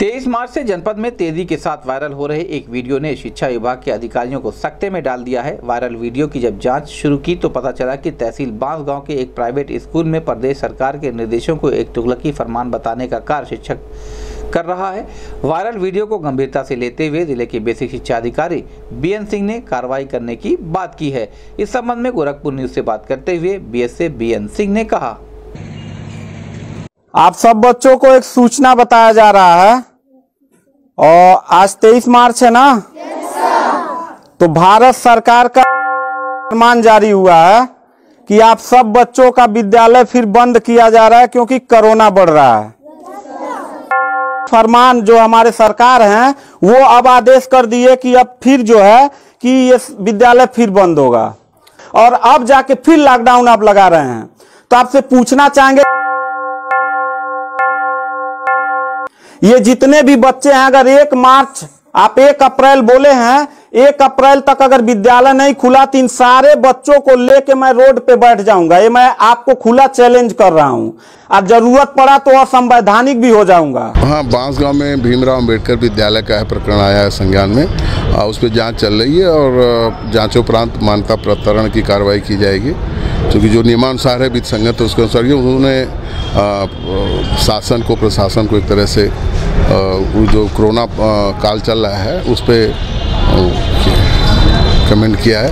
तेईस मार्च से जनपद में तेज़ी के साथ वायरल हो रहे एक वीडियो ने शिक्षा विभाग के अधिकारियों को सख्ते में डाल दिया है। वायरल वीडियो की जब जाँच शुरू की तो पता चला कि तहसील बाँस गाँव के एक प्राइवेट स्कूल में प्रदेश सरकार के निर्देशों को एक तुगलकी फरमान बताने का कार्य शिक्षक कर रहा है। वायरल वीडियो को गंभीरता से लेते हुए ज़िले के बेसिक शिक्षा अधिकारी बीएन सिंह ने कार्रवाई करने की बात की है। इस संबंध में गोरखपुर न्यूज़ से बात करते हुए बी एस सिंह ने कहा। आप सब बच्चों को एक सूचना बताया जा रहा है। और आज तेईस मार्च है ना? तो भारत सरकार का फरमान जारी हुआ है कि आप सब बच्चों का विद्यालय फिर बंद किया जा रहा है क्योंकि कोरोना बढ़ रहा है। फरमान जो हमारे सरकार हैं, वो अब आदेश कर दिए कि अब फिर जो है कि ये विद्यालय फिर बंद होगा। और अब जाके फिर लॉकडाउन आप लगा रहे हैं। तो आपसे पूछना चाहेंगे ये जितने भी बच्चे हैं अगर एक मार्च आप एक अप्रैल बोले हैं एक अप्रैल तक अगर विद्यालय नहीं खुला तो इन सारे बच्चों को लेके मैं रोड पे बैठ जाऊँगा। ये मैं आपको खुला चैलेंज कर रहा हूँ। अब ज़रूरत पड़ा तो असंवैधानिक भी हो जाऊँगा। हाँ बाँस गाँव में भीमराव अंबेडकर विद्यालय का प्रकरण आया है संज्ञान में। आ, उस पर जाँच चल रही है और जांचोपरांत मान्यता प्रतरण की कार्रवाई की जाएगी। क्योंकि जो नियमानुसार है वित्त संगत तो उसके अनुसार उन्होंने शासन को, प्रशासन को एक तरह से जो कोरोना काल चल रहा है, उस पर कमेंट किया है।